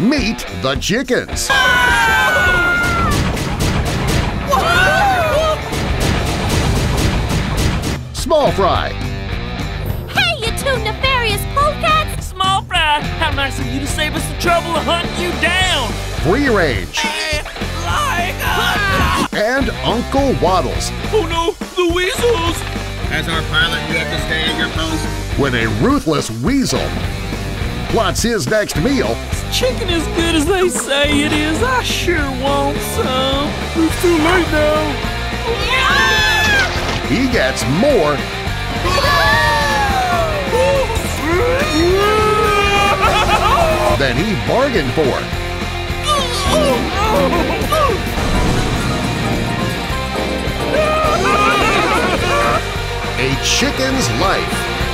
Meet the chickens! Small Fry, Hey, you two nefarious polecats! Small fry, how nice of you to save us the trouble of hunting you down. Free Range, Like, uh, and Uncle Waddles oh no, the weasels! As our pilot, you have to stay at your post. when a ruthless weasel plots his next meal Chicken as good as they say it is. I sure want some. It's too late now. he gets more than he bargained for. A Chicken's Life